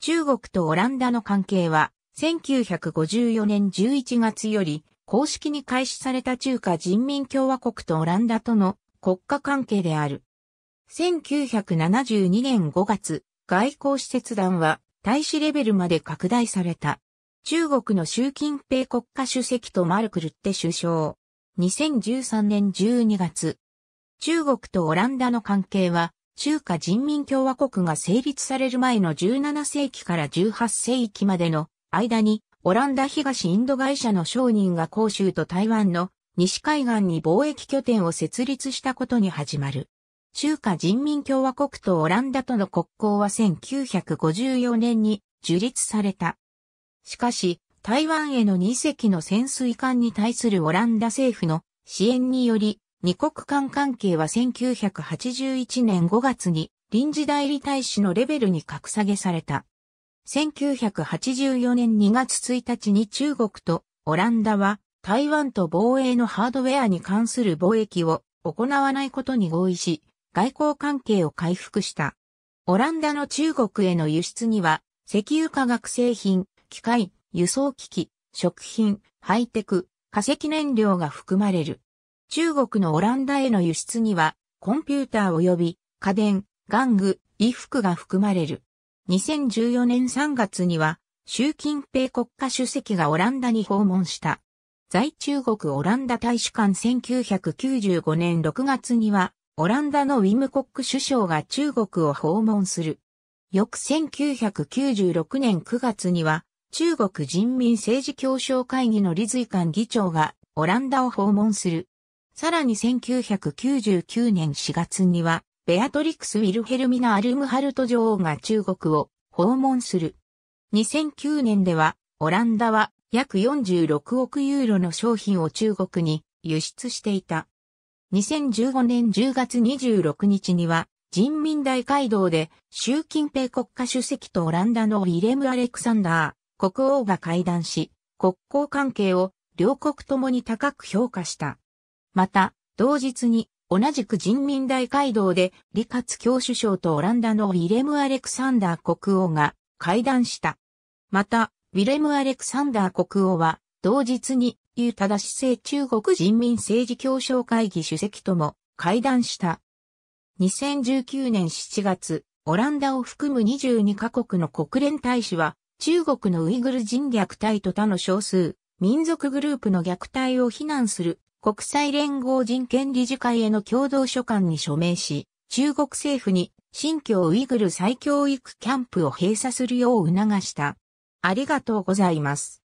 中国とオランダの関係は、1954年11月より公式に開始された中華人民共和国とオランダとの国家関係である。1972年5月、外交使節団は大使レベルまで拡大された。中国の習近平国家主席とマルクルッテ首相。2013年12月。中国とオランダの関係は中華人民共和国が成立される前の17世紀から18世紀までの間にオランダ東インド会社の商人が広州と台湾の西海岸に貿易拠点を設立したことに始まる。中華人民共和国とオランダとの国交は1954年に樹立された。しかし、台湾への2隻の潜水艦に対するオランダ政府の支援により、二国間関係は1981年5月に臨時代理大使のレベルに格下げされた。1984年2月1日に中国とオランダは台湾と防衛のハードウェアに関する貿易を行わないことに合意し、外交関係を回復した。オランダの中国への輸出には石油化学製品、機械、輸送機器、食品、ハイテク、化石燃料が含まれる。中国のオランダへの輸出には、コンピューター及び家電、玩具、衣服が含まれる。2014年3月には、習近平国家主席がオランダに訪問した。在中国オランダ大使館1995年6月には、オランダのウィムコック首相が中国を訪問する。翌1996年9月には、中国人民政治協商会議の李随館議長がオランダを訪問する。さらに1999年4月には、ベアトリクス・ウィルヘルミナ・アルムハルト女王が中国を訪問する。2009年では、オランダは約46億ユーロの商品を中国に輸出していた。2015年10月26日には、人民大会堂で習近平国家主席とオランダのウィレム・アレクサンダー国王が会談し、国交関係を両国ともに高く評価した。また、同日に同じく人民大会堂で、李活教首相とオランダのウィレム・アレクサンダー国王が会談した。また、ウィレム・アレクサンダー国王は、同日に、ユータダ市中国人民政治協商会議主席とも会談した。2019年7月、オランダを含む22カ国の国連大使は、中国のウイグル人虐待と他の少数、民族グループの虐待を非難する国際連合人権理事会への共同書簡に署名し、中国政府に新疆ウイグル再教育キャンプを閉鎖するよう促した。ありがとうございます。